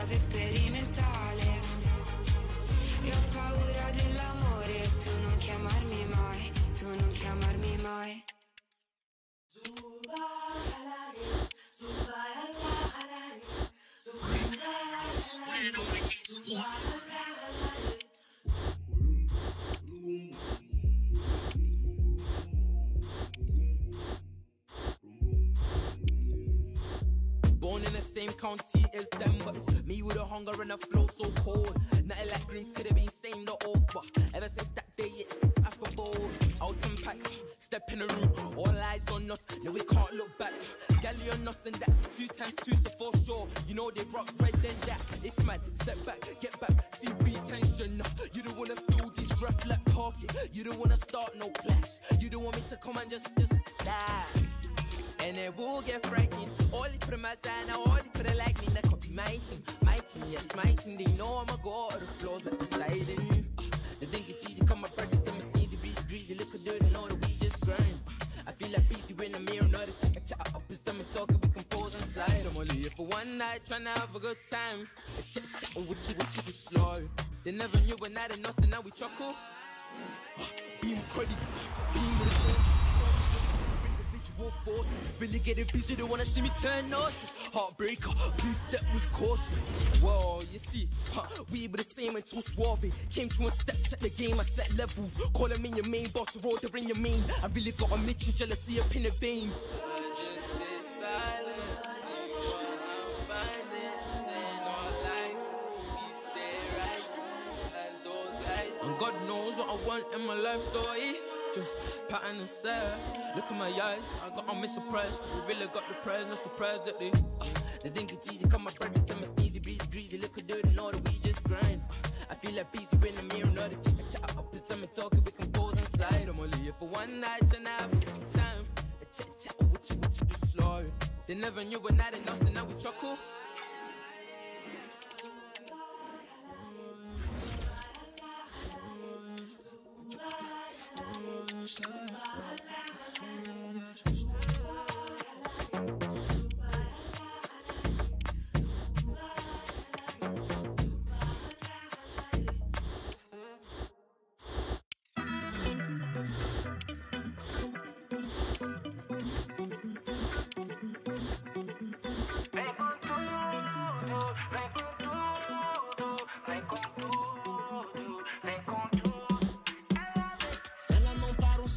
fase sperimentale. Io ho paura dell'amore, tu non chiamarmi mai, tu non chiamarmi mai. Born county is them, but it's me with a hunger and a flow so cold. Nothing like dreams could have been same the off, but ever since that day it's affable. Out and pack, step in the room, all eyes on us, now we can't look back. Galley on us and that's two times two, so for sure. You know they rock red then that. It's mad, step back, get back, see tension. You don't wanna feel this rough like pocket. You don't wanna start no clash. You don't want me to come and just just die. And it will get frightening. All it in my now all it it like me. That copy my team, my team, yes, my team. They know I'ma go out the floors like deciding. Uh, they think it's easy, come my brothers, them it's easy, breezy, greasy. Look at they know that we just grind. I feel like busy when I'm here, not a check, a chat up, it's time to talk, we compose and slide. I'm only here for one night, tryna have a good time. A chat, chat, what you, what you, slow. They never knew when I did nothing, now we chuckle. Uh, beam credit, beam with force. Really getting busy, they wanna see me turn nauseous. Heartbreaker, please step with caution. Whoa, you see, huh, we were the same until suave. Came to and stepped at the game, I set levels. Calling me your main boss, order in your main. I really got a mission, jealousy up in the veins. And God knows what I want in my life, so I just pattern and say, Look at my eyes, I got on me. We really got the prize, no surprise that they. Uh, they think it's easy, come my brothers, them it's easy, breezy, greasy. Look at dirty, know that we just grind. I feel like busy when I'm here, know that chicken chat up, it's time to talk, we can and slide. I'm only here for one night, and I have time. Chat chat, what you, what you do slow. They never knew when I did nothing, now we chuckle.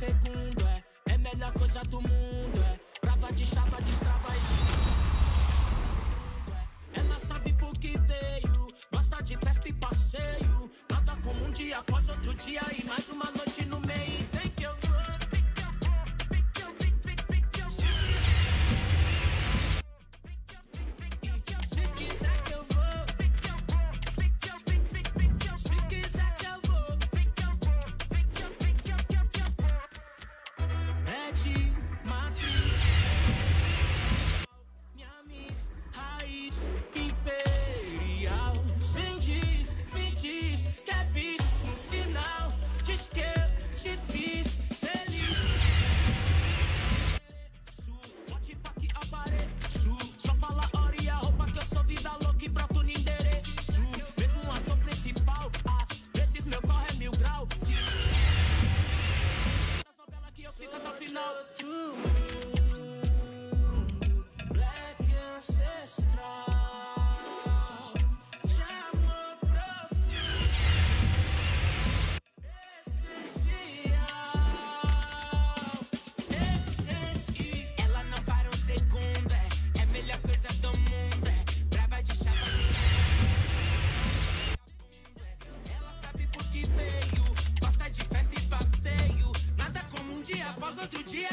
Segundo, é. É melhor coisa do mundo, de matriz. Minha miss, raiz imperial. Sem diz, me diz que é bis no final. Diz que eu te fiz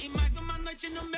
e mais uma noite no meio.